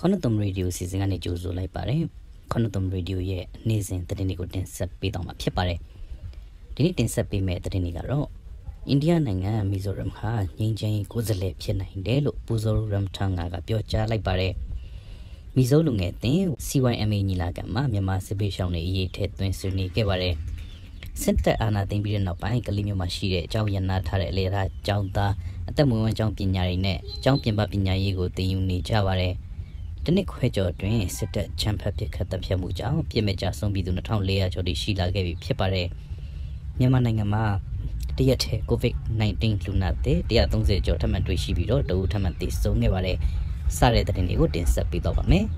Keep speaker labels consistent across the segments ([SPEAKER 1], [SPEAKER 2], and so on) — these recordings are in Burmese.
[SPEAKER 1] မင်္ဂလာပါခွန်တုံရေဒီယိုစီစဉ်ကနေကြိုဆိုလိုက်ပါတယ်ခွန်တုံရေဒီယိုရဲ့နေ့စဉ်သတင်းတွေကိုတင်ဆက်ပေးတော့မှာဖြစ်ပါတယ်ဒီနေ့တင်ဆက်ပေးမယ့်သတင်းတွေကတော့အိန္ဒိယနိုင်ငံမီဇိုရမ်ဟာငင်းချင်းကိုယ်စားလှယ်ဖြစ်နိုင်တယ်လို့ပူဇော်ရမ်ထန်ငါကပြောကြားလိုက်ပါတယ်မီဇိုလူငယ်တင် CYMA ညီလာခံမှာမြန်မာစစ်ပေးရှောင်းတွေအရေးထည့်သွင်းဆွေးနွေးခဲ့ပါတယ်စစ်တပ်အာဏာသိမ်းပြီးတဲ့နောက်ပိုင်းကလေးမျိုးမှာရှိတဲ့အကြောင်းရနာထားတဲ့အလေရာအကြောင်းသားအသက်မွေးဝမ်းကြောင်းပညာတွေနဲ့အကြောင်းပြင်ပပညာရေးကိုသင်ယူနေကြပါတယ်။ တနစ်ခွဲကျော်တွင်စစ်တပ်ချမ်းဖက်ပစ်ခတ်တပ်ဖြတ်မှုကြောင့်ပြည်မဲ့ကြဆုံးပြီးသူ2400ကျော်တိရှိလာခဲ့ပြီဖြစ်ပါတယ်။မြန်မာနိုင်ငံမှာတရက်ထဲ COVID-19 လူနာသစ်130ကျော်ထပ်မံတွေ့ရှိပြီးတော့တအူထပ်မံသေဆုံးခဲ့ပါတယ်။စတဲ့သတင်းတွေကိုတင်ဆက်ပေးတော့ပါမယ်။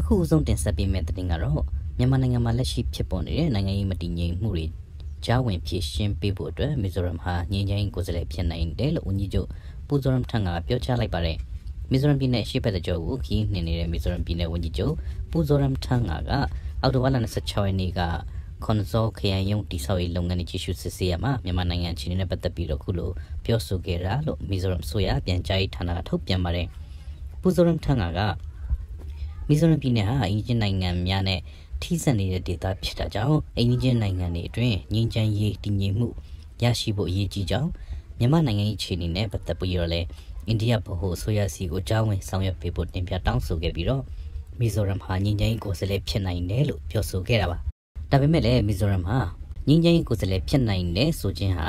[SPEAKER 1] အခုအဆုံးတင်ဆက်ပေးမယ့်သတင်းကတော့မြန်မာနိုင်ငံမှာလက်ရှိဖြစ်ပေါ်နေတဲ့နိုင်ငံရေးမတည်ငြိမ်မှုတွေ ကြားဝင်ဖြည့်ရှင်းပေးဖို့အတွက်မီဇိုရမ်ဟာငြိမ်းချမ်းကိုယ်စားလှယ်ဖြစ်နိုင်တယ်လို့ဝန်ကြီးချုပ်ပူဇော်ရမ်ထန်ကပြောကြားလိုက်ပါတယ်မီဇိုရမ်ပြည်နယ်ရှေ့ဘက်တကြောကိုခီးနှင်နေတဲ့မီဇိုရမ်ပြည်နယ်ဝန်ကြီးချုပ်ပူဇော်ရမ်ထန်ကအောက်တိုဘာလ26ရက်နေ့ကခွန်ဇောခရိုင်ယုံတိဆောက်ရေးလုပ်ငန်းတွေကြီးစုစစ်ဆေးရမှာမြန်မာနိုင်ငံအခြေအနေနဲ့ပတ်သက်ပြီးတော့ခုလိုပြောဆိုခဲ့တာလို့မီဇိုရမ်ဆိုရပြန်ကြားရေးဌာနကထုတ်ပြန်ပါတယ်ပူဇော်ရမ်ထန်ကမီဇိုရမ်ပြည်နယ်ဟာအင်ဂျင်နိုင်ငံများနဲ့ ထိစပ်နေတဲ့ဒေသဖြစ်တာကြောင့်အင်ဂျင်နိုင်ငံတွေအတွင်းငြိမ်းချမ်းရေးတည်ငြိမ်မှုရရှိဖို့အရေးကြီးကြောင်းမြန်မာနိုင်ငံရဲ့အခြေအနေနဲ့ပတ်သက်ပြီးတော့လည်းအိန္ဒိယဗဟိုအစိုးရစီကိုကြားဝင်ဆောင်ရွက်ပေးဖို့တင်ပြတောင်းဆိုခဲ့ပြီးတော့မီဇိုရမ်ဟာငြိမ်းချမ်းရေးကိုယ်စားလှယ်ဖြစ်နိုင်တယ်လို့ပြောဆိုခဲ့တာပါဒါပေမဲ့လည်းမီဇိုရမ်ဟာငြိမ်းချမ်းရေးကိုယ်စားလှယ်ဖြစ်နိုင်တယ်ဆိုခြင်းဟာ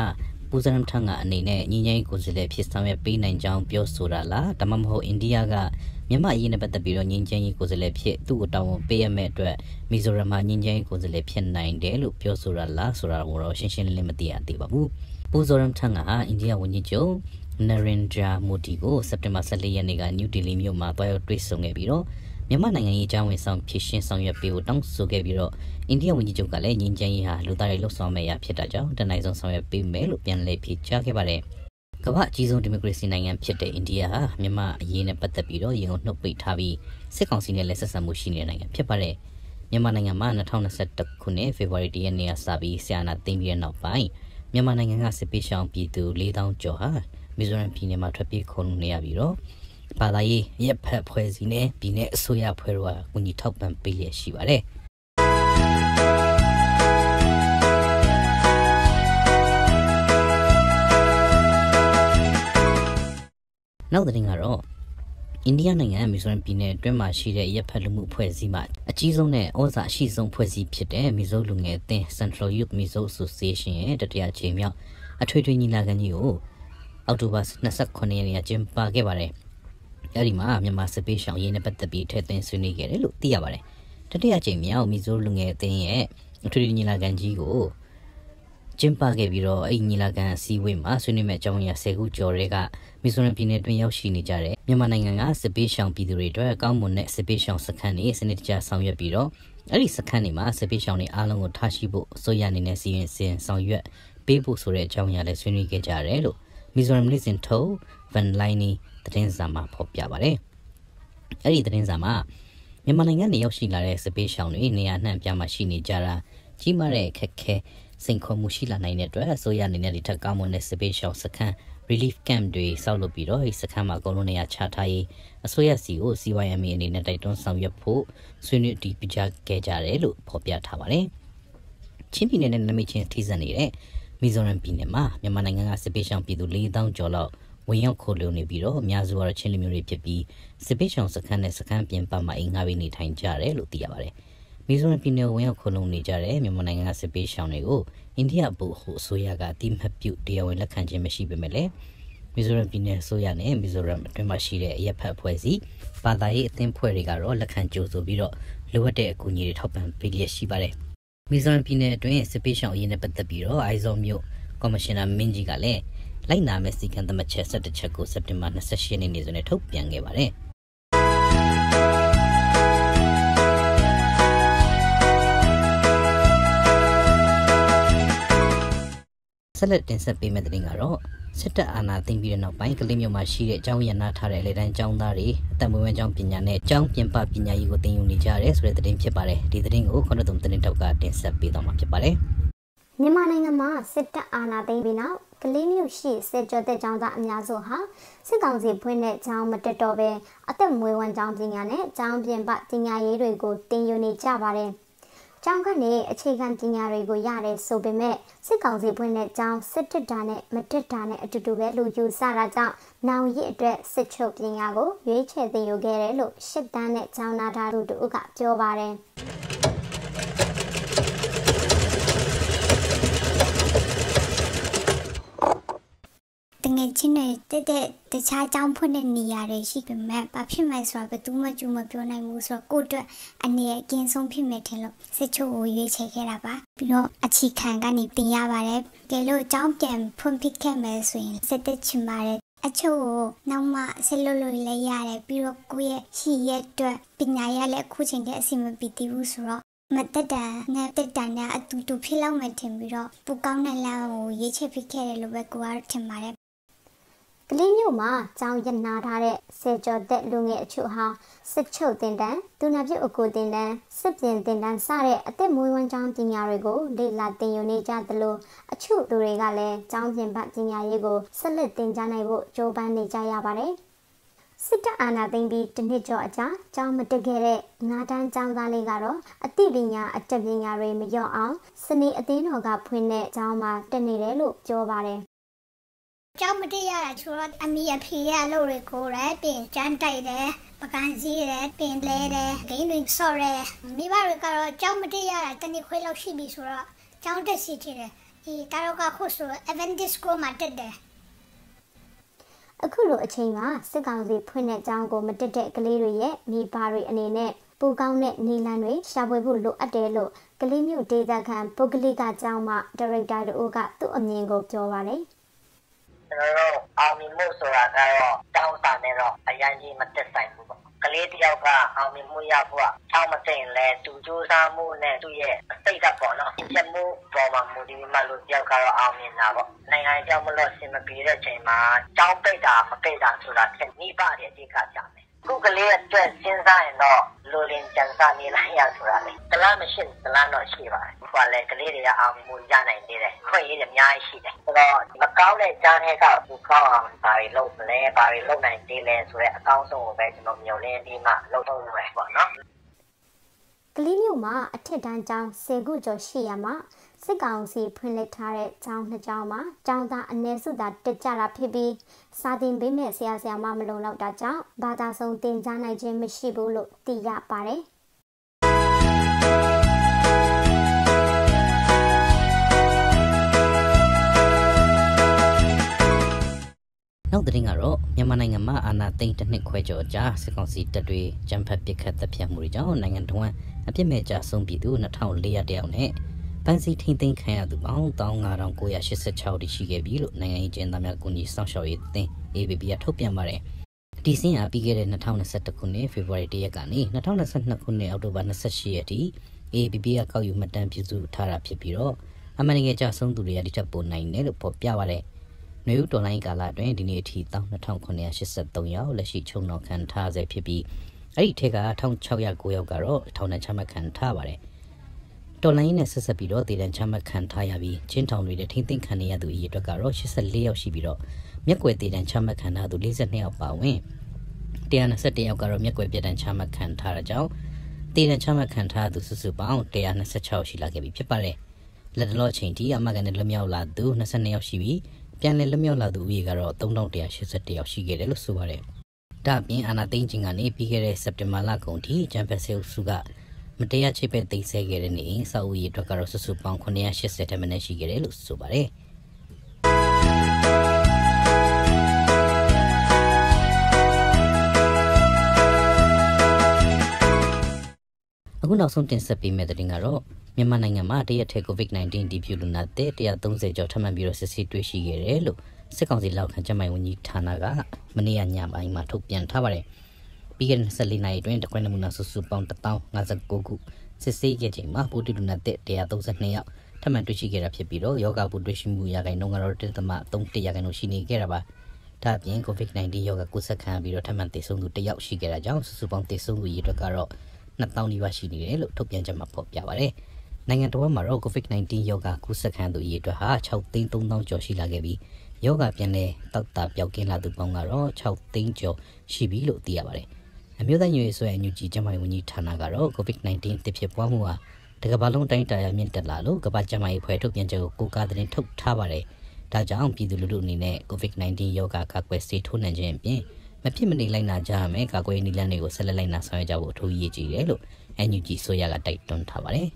[SPEAKER 1] ပူဇရမ်ထန်ကအနေနဲ့ညီငယ်ကိုယ်စားလှယ်ဖြစ်ဆောင်ရွက်ပေးနိုင်ကြောင်းပြောဆိုတာလားဒါမှမဟုတ်အိန္ဒိယက မြန်မာအရေးနဲ့ပတ်သက်ပြီးတော့ငင်းချမ်းရေးကိုယ်စားလှယ်ဖြစ်သူ့ကိုတောင်းဝန်ပေးရမယ့်အတွက်မီဇိုရမ်မှာငင်းချမ်းရေးကိုယ်စားလှယ်ဖြစ်နိုင်တယ်လို့ပြောဆိုတာလားဆိုတာကိုတော့ရှင်းရှင်းလင်းလင်းမသိရသေးပါဘူးပူဇော်ရမ်ထန်ကအိန္ဒိယဝန်ကြီးချုပ်နရင်ဒရာမိုဒီကိုစက်တင်ဘာ14ရက်နေ့ကနယူးဒေလီမြို့မှာတွားရောက်တွေ့ဆုံခဲ့ပြီးတော့မြန်မာနိုင်ငံရေးအကြောင်းဝင်ဆောင်ဖြစ်ရှင်းဆောင်ရွက်ပေးဖို့တောင်းဆိုခဲ့ပြီးတော့အိန္ဒိယဝန်ကြီးချုပ်ကလည်းငင်းချမ်းရေးဟာလူသားတွေလှုပ်ဆောင်မဲ့ရဖြစ်တာကြောင့်တနိုင်ဆုံးဆောင်ရွက်ပေးမယ်လို့ပြန်လည်ဖြေကြားခဲ့ပါတယ်။ ကမ္ဘာအကြီးဆုံးဒီမိုကရေစီနိုင်ငံဖြစ်တဲ့အိန္ဒိယဟာမြန်မာအရေးနဲ့ပတ်သက်ပြီးတော့ရင်ကိုနှုတ်ပိတ်ထားပြီးစစ်ကောင်စီနဲ့လည်းဆက်ဆံမှုရှိနေတဲ့နိုင်ငံဖြစ်ပါတယ်။မြန်မာနိုင်ငံမှာ2021ခုနှစ်ဖေဖော်ဝါရီလရက်နေ့ကစပြီးဆီယနာသိမ်းပြီးတဲ့နောက်ပိုင်းမြန်မာနိုင်ငံကစစ်ပေးရှောင်ပြည်သူ4000ကျော်ဟာမီဇိုရမ်ပြည်နယ်မှာထွက်ပြေးခိုးလုံနေရပြီးတော့ဘာသာရေးရပ်ဖက်ဖွဲ့စည်းနဲ့ပြည်내အစိုးရဖွဲ့တို့ကဝန်ကြီးထောက်ပံ့ပေးရရှိပါတယ် နောက်သတင်းကတော့အိန္ဒိယနိုင်ငံမီဇိုရမ်ပြည်နယ်အတွင်းမှာရှိတဲ့ရပ်ဖက်လူမှုအဖွဲ့အစည်းမှာအကြီးဆုံးနဲ့ဩဇာအရှိဆုံးဖွဲ့စည်းဖြစ်တဲ့မီဇိုလူငယ်အသင်း Central Youth Mizo Association ရဲ့တတိယအချိန်မြောက်အထွေထွေညီလာခံကြီးကိုအောက်တိုဘာ29ရက်နေ့ကကျင်းပခဲ့ပါတယ်။အဲ့ဒီမှာမြန်မာစစ်ပေးရှောင်ရေးနဲ့ပတ်သက်ပြီးထည့်သွင်းဆွေးနွေးခဲ့တယ်လို့သိရပါတယ်တတိယအကြိမ်မြောက်မီဇိုလူငယ်အသင်းရဲ့အထွေထွေညီလာခံကြီးကို ကျင်းပခဲ့ပြီးတော့အဲ့ညီလာခံအစည်းအဝေးမှာဆွေးနွေးမဲ့အကြောင်းအရာ၁၀ခုကျော်တွေကမီဇိုရမ်ပြည်နယ်တွင်ရောက်ရှိနေကြတဲ့မြန်မာနိုင်ငံကစစ်ပေးရှောင်ပြည်သူတွေအတွက်ကောင်းမွန်တဲ့စစ်ပေးရှောင်စခန်းတွေစနစ်တကျဆောင်ရွက်ပြီးတော့အဲ့ဒီစခန်းတွေမှာစစ်ပေးရှောင်တွေအားလုံးကိုထားရှိဖို့အစိုးရအနေနဲ့စီရင်စဉ်ဆောင်ရွက်ပေးဖို့ဆိုတဲ့အကြောင်းအရာလည်းဆွေးနွေးခဲ့ကြတယ်လို့မီဇိုရမ်လစ်စင်ထိုးဗန်လိုင်းနီသတင်းစာမှာဖော်ပြပါတယ်။အဲ့ဒီသတင်းစာမှာမြန်မာနိုင်ငံနေရောက်ရှိလာတဲ့စပေးရှောင်းတွေနေရာနှံ့ပြမှာရှိနေကြတာကြီးမားတဲ့ခက်ခဲ စိန်ခေါ်မှုရှိလာနိုင်တဲ့အတွက်အစိုးရအနေနဲ့ဒီထက်ကောင်းမွန်တဲ့စပေးရှောင်းစခန်း relief camp တွေစောက်လုပ်ပြီးတော့ဒီစခန်းမှာအကုန်လုံးနေရာချထားရေးအစိုးရစီကို CYM အနေနဲ့တိုက်တွန်းဆောင်ရွက်ဖို့ဆွေးနွေးအတည်ပြုကြခဲ့ကြတယ်လို့ဖော်ပြထားပါတယ်။ချင်းပြည်နယ်နဲ့နမိတ်ချင်းထိစပ်နေတဲ့မီဇိုရမ်ပြည်နယ်မှာမြန်မာနိုင်ငံကစစ်ပေးရှောင်ပြည်သူ4000ကျော်လောက်ဝင်ရောက်ခိုလုံနေပြီးတော့အများစုကတော့ချင်းလူမျိုးတွေဖြစ်ပြီးစစ်ပေးရှောင်စခန်းနဲ့စခန်းပြင်ပမှာအိမ်ငှားပြီးနေထိုင်ကြတယ်လို့သိရပါတယ်။ မီဇိုရမ်ပြည်နယ်ဝင်ရောက်ခိုလုံနေကြတဲ့မြန်မာနိုင်ငံကစစ်ပေးရှောင်တွေကိုအိန္ဒိယဗဟိုအစိုးရကအတိမတ်ပြုတရားဝင်လက်ခံခြင်းမရှိပေမဲ့လည်းမီဇိုရမ်ပြည်နယ်အစိုးရနဲ့မီဇိုရမ်အတွင်းမှာရှိတဲ့အရက်ဖက်အဖွဲ့အစည်းဘာသာရေးအသင်းဖွဲ့တွေကတော့လက်ခံကြိုဆိုပြီးတော့လိုအပ်တဲ့အကူအညီတွေထောက်ပံ့ပေးလျက်ရှိပါတယ်။မီဇိုရမ်ပြည်နယ်အတွင်းစစ်ပေးရှောင်အရေးနဲ့ပတ်သက်ပြီးတော့အိုင်ဇောမြို့ကော်မရှင်နာမင်းကြီးကလည်းလိုက်နာမဲ့စီကံသမချက်17ချက်ကိုစက်တင်ဘာ28ရက်နေ့နေ့စွဲနဲ့ထုတ်ပြန်ခဲ့ပါတယ် ဆက်လက်တင်ဆက်ပေးမယ့်တဲ့တင်ကတော့စစ်တပ်အာဏာသိမ်းပြီးတဲ့နောက်ပိုင်းကလေးမျိုးမှာရှိတဲ့အကြောင်းရနာထားတဲ့လေတန်းကျောင်းသားတွေအသက်မွေးဝမ်းကျောင်းပညာနဲ့ကျောင်းပြင်ပပညာရေးကိုသင်ယူနေကြရဲဆိုတဲ့သတင်းဖြစ်ပါတယ်ဒီသတင်းကိုခွန်တုံသတင်းတောက်ကတင်ဆက်ပေးတော့မှာဖြစ်ပါတယ်
[SPEAKER 2] မြန်မာနိုင်ငံမှာစစ်တပ်အာဏာသိမ်းပြီးနောက်ကလေးမျိုးရှိစစ်ကြောတဲ့ကျောင်းသားအများစုဟာစစ်ကောင်စီဖွင့်တဲ့ကျောင်းမတက်တော့ပဲအသက်မွေးဝမ်းကျောင်းပညာနဲ့ကျောင်းပြင်ပပညာရေးတွေကိုသင်ယူနေကြပါတယ်။ ကျောင်းကနေအခြေခံပညာတွေကိုရတယ်ဆိုပေမဲ့စစ်ကောင်စီဖွင့်တဲ့ကျောင်းစစ်တက်တာနဲ့မတက်တာနဲ့အတူတူပဲလူယူဆတာကြောင့်နောင်ရစ်အတွက်စစ်ချုပ်ပညာကိုရွေးချယ်သင်ယူခဲ့တယ်လို့ရှစ်တန်းနဲ့ကျောင်းသားတို့ကပြောပါတယ် ငယ်ချင်းတွေတက်တဲ့တခြားကြောင်းဖွင့်တဲ့နေရာတွေရှိပေမဲ့ဘာဖြစ်မယ်ဆိုတာဘယ်သူမှကြိုမပြောနိုင်ဘူးဆိုတော့ကိုယ့်အတွက်အနေအကင်းဆုံးဖြစ်မယ်ထင်လို့စစ်ချုပ်ကိုရွေးချယ်ခဲ့တာပါပြီးတော့အခြေခံကနေတင်ရပါတယ်ကဲလို့ကြောင်းပြန်ဖွင့်ပြခဲ့မယ်ဆိုရင်စစ်တက်ချင်ပါတယ်အချို့ကိုနောက်မှဆက်လို့လို့လည်းရတယ်ပြီးတော့ကိုယ့်ရဲ့ရှိရဲ့အတွက်ပညာရလည်းအခုချိန်တည်းအဆင်မပြေသေးဘူးဆိုတော့မတက်တာနဲ့တက်တာနဲ့အတူတူဖြစ်လောက်မှထင်ပြီးတော့ပူကောင်းတဲ့လမ်းကိုရေးချဖြစ်ခဲ့တယ်လို့ပဲကိုကထင်ပါတယ် ကလေးမျိုးမှာကြောင်ရနာထားတဲ့စေကျော်သက်လူငယ်အချို့ဟာစစ်ချုပ်တင်တန်းဒုနာပြုတ်အကူတင်တန်းစစ်ပြင်တင်တန်းစတဲ့အသက်မွေးဝမ်းကြောင်းပညာတွေကိုလေ့လာသင်ယူနေကြသလိုအချို့သူတွေကလည်းကျောင်းပြင်ပပညာရေးကိုဆက်လက်သင်ကြားနိုင်ဖို့ကြိုးပမ်းနေကြရပါတယ်စစ်တပ်အာဏာသိမ်းပြီးတနှစ်ကျော်အကြာကျောင်းမတက်ခဲ့တဲ့ငါးတန်းကျောင်းသားလေးကတော့အသိပညာအတတ်ပညာတွေမလျော့အောင်စနေအသင်းတော်ကဖွင့်တဲ့ကျောင်းမှာတက်နေတယ်လို့ပြောပါတယ်
[SPEAKER 3] ကျောင်းမတက်ရတာဆိုတော့အမိအဖေရဲ့အလုပ်တွေကိုလည်းပြင်ကျန်းတိုက်တယ်ပကံစည်းတယ်ပင်လဲတယ်ဂိမ်းတွေဆော့တယ်မိဘတွေကတော့ကျောင်းမတက်ရတာတနည်းခွဲလောက်ရှိပြီဆိုတော့ကျောင်းတက်စီချင်တယ်ဒီတာရောကခုဆို Adventist School မှာတက်တယ်
[SPEAKER 2] အခုလိုအချိန်မှာစစ်ကောင်စီဖွင့်တဲ့ကျောင်းကိုမတက်တဲ့ကလေးတွေရဲ့မိဘတွေအနေနဲ့ပူကောင်းတဲ့နေလန်းတွေရှာဖွေဖို့လိုအပ်တယ်လို့ကလေးမျိုးဒေတာခန်ပုဂ္ဂလိကကျောင်းမှဒါရိုက်တာတို့ကသူ့အမြင်ကိုပြောပါတယ်။
[SPEAKER 4] ကျွန်တော်တို့အောင်မြင်မှုဆိုတာကတော့တောင်းစာနဲ့တော့အရင်ကြီးမတက်ဆိုင်ဘူးပေါ့ကလေးတယောက်ကအောင်မြင်မှုရဖို့ကချောင်းမသိရင်လဲသူစူးစမ်းမှုနဲ့သူ့ရဲ့စိတ်ဓာတ်ပေါ့နော်ချက်မှုပေါ်မှာမူတည်မှလို့တယောက်ကတော့အောင်မြင်တာပေါ့နိုင်ငံကြောင့်မလို့ဆင်မပြေတဲ့ချိန်မှာကြောင်းပိတ်တာမပိတ်တာဆိုတာဖြစ်နိဗ္ဗာန်ရဲ့အဓိကကြမယ်ခုကလေးအတွက်စဉ်းစားရင်တော့လိုလင်ကြံစားနေလိုက်ရဆိုတာလေတလားမရှိတလားတော့ရှိပါတယ်ဟိုကလည်းကလေးတွေကအောင်မှုရနိုင်သေးတယ်ခွင့်ရည်အများကြီးရှိတယ်ဆိုတော့မကောင်းတဲ့ကြားထဲကဘူကောင်းအောင်ဘာတွေလုပ်မလဲဘာတွေလုပ်နိုင်သေးလဲဆိုတဲ့အကောင်းဆုံးကိုပဲကျွန်တော်မျှော်လင့်ပြီးမှလုပ်တော့ရယ်ပေါ့နော်
[SPEAKER 2] ကလေးမျိုးမှာအထက်တန်းကျောင်း10ခုကျော်ရှိရမှာစစ်ကောင်စီဖွင့်လှစ်ထားတဲ့ကျောင်းနှစ်ကျောင်းမှာကျောင်းသားအနည်းစုသာတက်ကြတာဖြစ်ပြီးစာသင်ပေးမဲ့ဆရာဆရာမမလုံလောက်တာကြောင့်ဘာသာဆုံးသင်ကြားနိုင်ခြင်းမရှိဘူးလို့သိရပါတယ်။
[SPEAKER 1] နောက်သတင်းကတော့မြန်မာနိုင်ငံမှာအာဏာသိမ်းတစ်နှစ်ခွဲကျော်ကြာစစ်ကောင်စီတပ်တွေကြမ်းဖက်ပစ်ခတ်တပ်ဖြတ်မှုတွေကြောင့်နိုင်ငံတော်အပြစ်မဲ့ကြဆုံးပြည်သူ2400တယောက်နဲ့ပန်းစည်းထိမ့်သိမ်းခံရသူပေါင်း15986တိရှိခဲ့ပြီလို့နိုင်ငံရေးကျင်းသားများကူညီဆောင်ရှောက်ရေးအသင်း ABB ကထုတ်ပြန်ပါတယ်။ဒီစင်းအားပြီးခဲ့တဲ့2021ခုနှစ်ဖေဖော်ဝါရီလရက်ကနေ2022ခုနှစ်အောက်တိုဘာ28ရက်ထိ ABB ကကောက်ယူမှတ်တမ်းပြုစုထားတာဖြစ်ပြီးတော့အမှန်တကယ်ကြဆုံးသူတွေကဒီထက်ပိုနိုင်တယ်လို့ဖော်ပြပါတယ်။ နယူးတော်လိုင်းကာလအတွင်းဒီနေ့အထိ1983ယောက်လက်ရှိချုံတော်ခံထားဆဲဖြစ်ပြီးအဲ့ဒီထက်က1609ယောက်ကတော့ထောင်နဲ့ချမှတ်ခံထားပါတယ်။တော်လိုင်းနဲ့ဆက်ဆက်ပြီးတော့တည်တံချမှတ်ခံထားရပြီးချင်းထောင်တွေနဲ့ထိမ့်သိမ်းခံရသူအရေအတွက်ကတော့84ယောက်ရှိပြီးတော့မျက်ကွယ်တည်တံချမှတ်ခံထားသူ42ယောက်ပါဝင်121ယောက်ကတော့မျက်ကွယ်ပြတံချမှတ်ခံထားတာကြောင့်တည်တံချမှတ်ခံထားသူစုစုပေါင်း126ရှိလာခဲ့ပြီဖြစ်ပါတယ်လက်တလောအချိန်ထိအမကန်နဲ့လွတ်မြောက်လာသူ22ယောက်ရှိပြီး ပြန်လည်လွတ်မြောက်လာသူဦးရေကတော့3181ယောက်ရှိခဲ့တယ်လို့ဆိုပါတယ်ဒါ့အပြင်အာနာသိန်းချင်းကနေပြီးခဲ့တဲ့စက်တင်ဘာလကုန်ထိဂျမ်ဖက်ဆဲစုကမတရားချိတ်ပဲသိမ်းဆဲခဲ့တဲ့နေစာအုပ်ရေးအတွက်ကတော့စုစုပေါင်း980ထက်မနည်းရှိခဲ့တယ်လို့ဆိုပါတယ် အခုနောက်ဆုံးတင်ဆက်ပေးမယ့်သတင်းကတော့မြန်မာနိုင်ငံမှာတရက်ထဲ COVID-19 ဒီပြူလူနာတဲ့130ကျော်ထပ်မံပြီးတော့စစ်ဆေးတွေ့ရှိခဲ့တယ်လို့စစ်ကောင်စီလက်အောက်ခံကျန်းမာရေးဝန်ကြီးဌာနကမနေ့ကညပိုင်းမှာထုတ်ပြန်ထားပါတယ်။ပြီးခဲ့တဲ့24နာရီအတွင်းတခွင့်နမူနာစုစုပေါင်း1059ခုစစ်ဆေးခဲ့ချိန်မှာပိုတီလူနာတက်132ယောက်ထပ်မံတွေ့ရှိခဲ့တာဖြစ်ပြီးတော့ယောဂပိုးတွေ့ရှိမှုရာခိုင်နှုန်းကတော့1.3ရာခိုင်နှုန်းရှိနေခဲ့တာပါဒါအပြင် COVID-19 ရောဂါကူးစက်ခံပြီးတော့ထပ်မံသေဆုံးသူတစ်ယောက်ရှိခဲ့တာကြောင့်စုစုပေါင်းသေဆုံးသူရေအတွက်ကတော့ 2000နီးပါးရှိနေတယ်လို့ထုတ်ပြန်ချက်မှာဖော်ပြပါတယ်နိုင်ငံတော်မှာတော့ COVID-19 ရောဂါကူးစက်ခံသူရေအတွက်ဟာ6သိန်း3000ကျော်ရှိလာခဲ့ပြီးယောဂပြန်လဲတောက်တာပျောက်ကင်းလာသူပေါင်းကတော့6သိန်းကျော်ရှိပြီလို့သိရပါတယ်အမျိုးသားညွေဆွဲအန်ယူဂျီကျန်းမာရေးဝန်ကြီးဌာနကတော့ COVID-19 တစ်ဖြစ်ပွားမှုဟာတကဘာလုံးတိုင်းတာရမြင့်တက်လာလို့ကမ္ဘာကျန်းမာရေးဖွဲ့ထုတ်ပြန်ချက်ကိုကိုးကားသတင်းထုတ်ထားပါတယ်။ဒါကြောင့်ပြည်သူလူထုအနေနဲ့ COVID-19 ရောဂါကာကွယ်ဆေးထိုးနှံခြင်းအပြင် မဖြစ်မနေလိုက်နာကြရမယ်ကာကွယ်နည်းလမ်းတွေကိုဆက်လက်လိုက်နာဆောင်ရွက်ကြဖို့အထူးရည်ကြည်တယ်လို့ NUG ဆိုရကတိုက်တွန်းထားပါတယ်။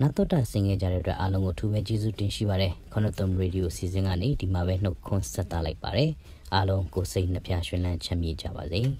[SPEAKER 1] နာတော်တာဆင်ခဲ့ကြတဲ့အတွက်အားလုံးကိုထူးပဲကျေးဇူးတင်ရှိပါတယ်ခွန်တုံရေဒီယိုစီစဉ်ကနေဒီမှာပဲနှုတ်ခွန်းဆက်တာလိုက်ပါတယ်အားလုံးကိုစိတ်နှပြရွှင်လန်းချမ်းမြေ့ကြပါစေ။